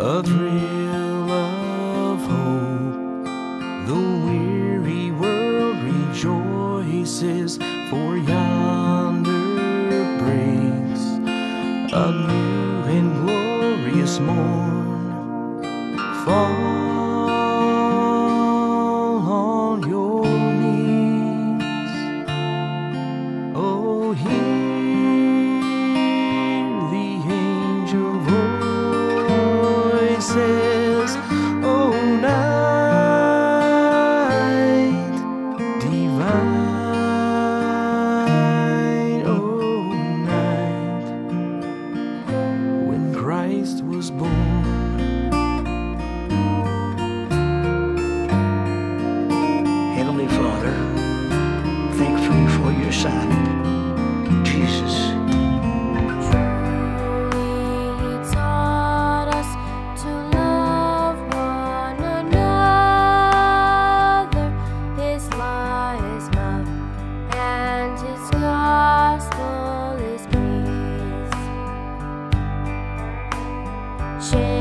of real. say. 却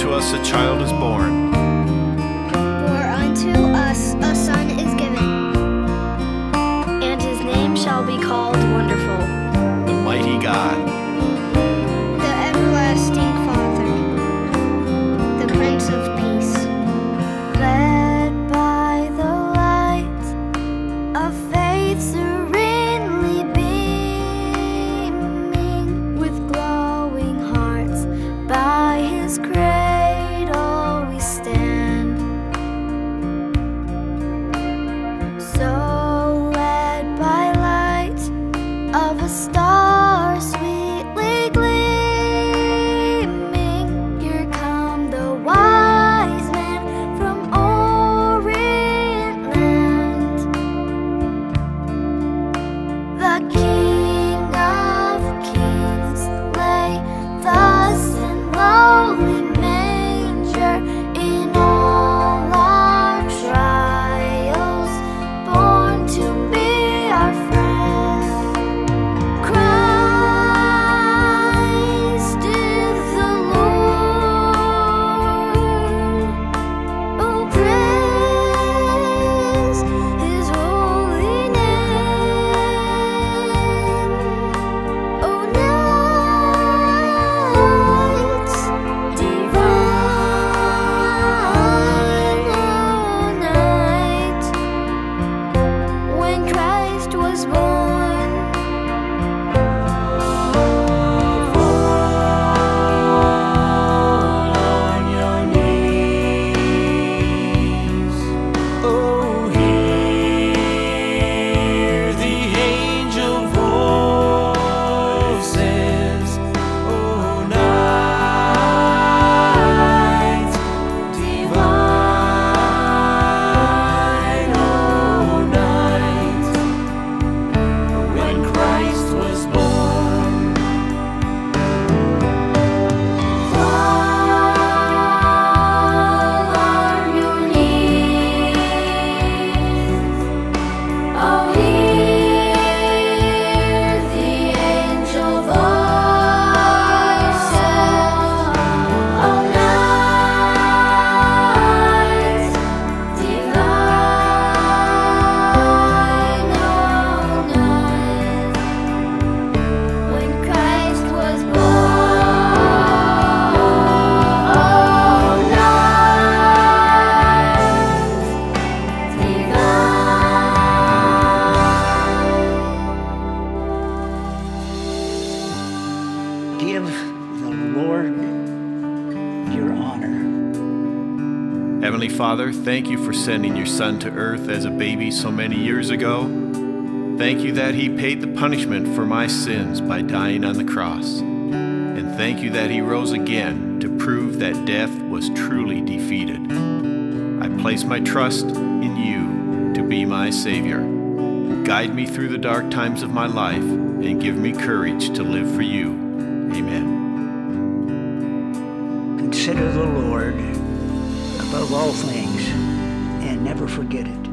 unto us a child is born. give the Lord your honor. Heavenly Father, thank you for sending your son to earth as a baby so many years ago. Thank you that he paid the punishment for my sins by dying on the cross. And thank you that he rose again to prove that death was truly defeated. I place my trust in you to be my Savior. Guide me through the dark times of my life and give me courage to live for you Amen. Consider the Lord above all things and never forget it.